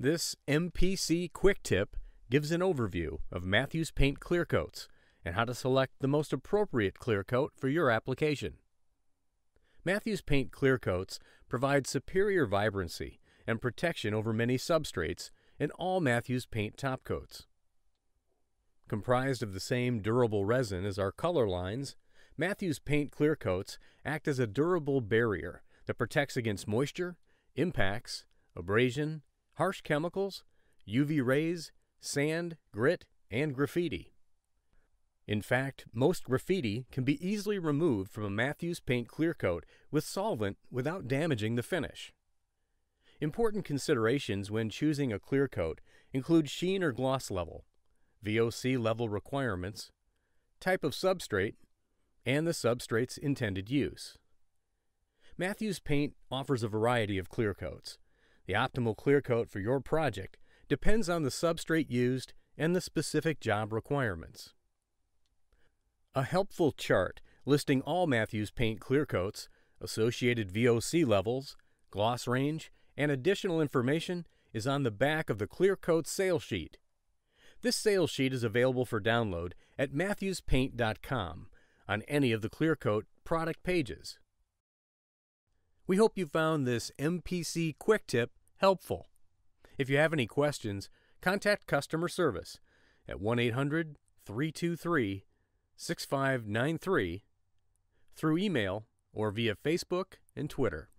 This MPC Quick Tip gives an overview of Matthews Paint clear coats and how to select the most appropriate clear coat for your application. Matthews Paint clear coats provide superior vibrancy and protection over many substrates in all Matthews Paint top coats. Comprised of the same durable resin as our color lines, Matthews Paint clear coats act as a durable barrier that protects against moisture, impacts, abrasion, harsh chemicals, UV rays, sand, grit, and graffiti. In fact, most graffiti can be easily removed from a Matthews paint clear coat with solvent without damaging the finish. Important considerations when choosing a clear coat include sheen or gloss level, VOC level requirements, type of substrate, and the substrate's intended use. Matthews Paint offers a variety of clear coats. The optimal clear coat for your project depends on the substrate used and the specific job requirements. A helpful chart listing all Matthews Paint clear coats, associated VOC levels, gloss range, and additional information is on the back of the clear coat sale sheet. This sales sheet is available for download at matthewspaint.com on any of the clear coat product pages. We hope you found this MPC quick tip helpful. If you have any questions, contact customer service at 1 800 323 6593 through email or via Facebook and Twitter.